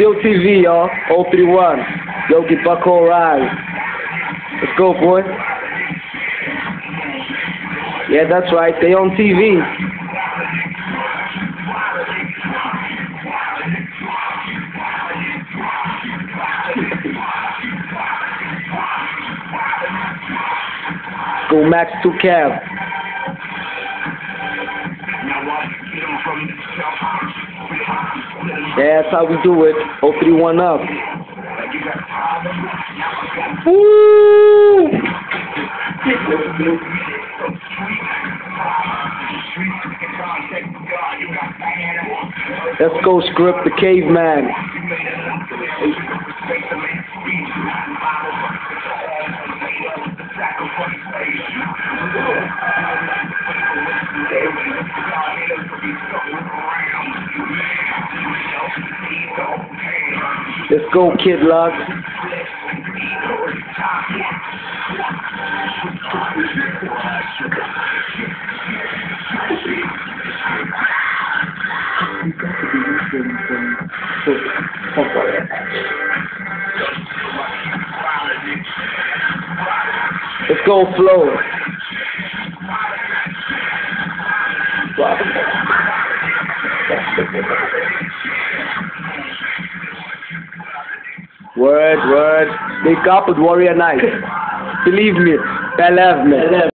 Still TV, y'all. 031. Yogi Bucko Rise. Let's go, boy. Yeah, that's right. They on TV. Go Max 2 Cab. That's how we do it. 031 up. Woo! Let's go script the caveman. Let's go, Kid Luck. Let's go, Flo. Word, word. Wake up Warrior Night. Believe me. Believe me.